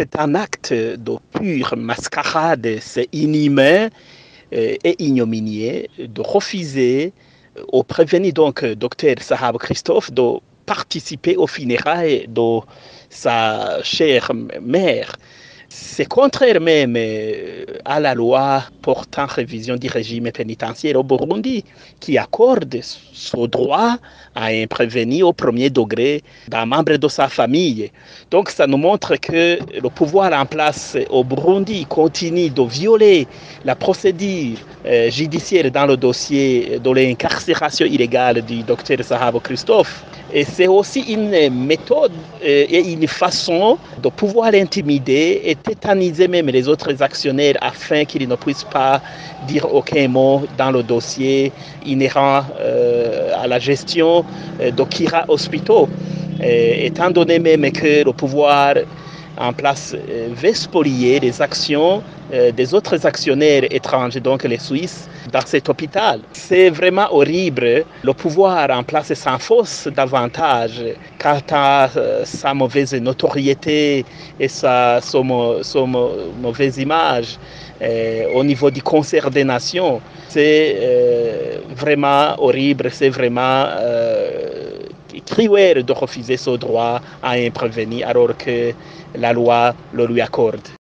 c'est un acte de pure mascarade, c'est inhumain et ignominieux de refuser au prévenu donc docteur Sahab Christophe de participer aux funérailles de sa chère mère. C'est contraire même euh, à la loi portant révision du régime pénitentiaire au Burundi qui accorde ce droit à un prévenu au premier degré d'un membre de sa famille. Donc ça nous montre que le pouvoir en place au Burundi continue de violer la procédure euh, judiciaire dans le dossier de l'incarcération illégale du docteur Sahabo Christophe. Et c'est aussi une méthode euh, et une façon de pouvoir intimider et tétaniser même les autres actionnaires afin qu'ils ne puissent pas dire aucun mot dans le dossier inhérent euh, à la gestion euh, de Kira Hospital. étant donné même que le pouvoir en place veut spolier les actions des autres actionnaires étrangers, donc les Suisses, dans cet hôpital. C'est vraiment horrible. Le pouvoir en place s'enfonce davantage quant à euh, sa mauvaise notoriété et sa, son, mauvaise image euh, au niveau du concert des nations. C'est euh, vraiment horrible, c'est vraiment cruel de refuser ce droit à un prévenu alors que la loi le lui accorde.